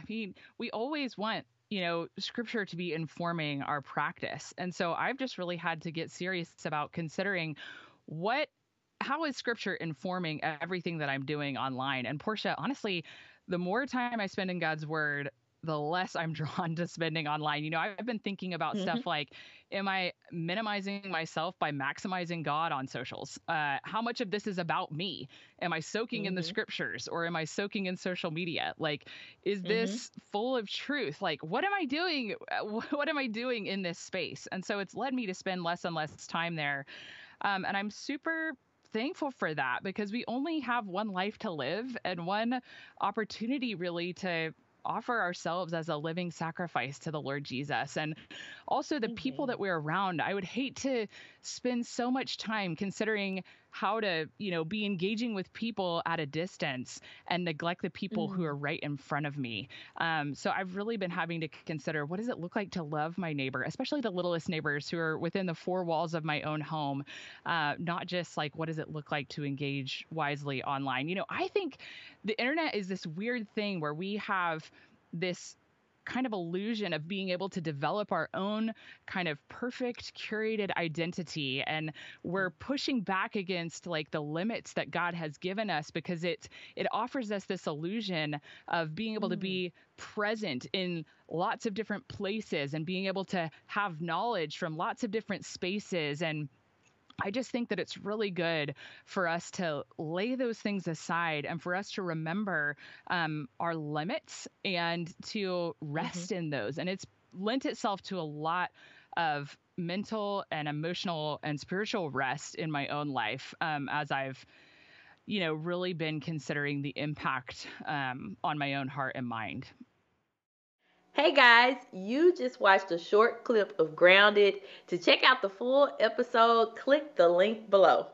I mean, we always want you know, scripture to be informing our practice. And so I've just really had to get serious about considering what how is scripture informing everything that I'm doing online? And Portia, honestly, the more time I spend in God's word, the less I'm drawn to spending online. You know, I've been thinking about mm-hmm. stuff like, am I minimizing myself by maximizing God on socials? Uh, how much of this is about me? Am I soaking mm-hmm. in the mm-hmm. scriptures or am I soaking in social media? Like, is this mm-hmm. full of truth? Like, what am I doing? What am I doing in this space? And so it's led me to spend less and less time there. Um, and I'm super thankful for that because we only have one life to live and one opportunity really to offer ourselves as a living sacrifice to the Lord Jesus. And also the mm-hmm. people that we're around. I would hate to spend so much time considering how to, you know, be engaging with people at a distance and neglect the people mm-hmm. who are right in front of me. Um, so I've really been having to consider what does it look like to love my neighbor, especially the littlest neighbors who are within the four walls of my own home, uh, not just like what does it look like to engage wisely online. You know, I think the internet is this weird thing where we have this kind of illusion of being able to develop our own kind of perfect curated identity and we're pushing back against like the limits that God has given us because it it offers us this illusion of being able mm. to be present in lots of different places and being able to have knowledge from lots of different spaces and I just think that it's really good for us to lay those things aside and for us to remember um, our limits and to rest mm-hmm. in those. And it's lent itself to a lot of mental and emotional and spiritual rest in my own life um, as I've you know really been considering the impact um, on my own heart and mind Hey guys, you just watched a short clip of Grounded. To check out the full episode, click the link below.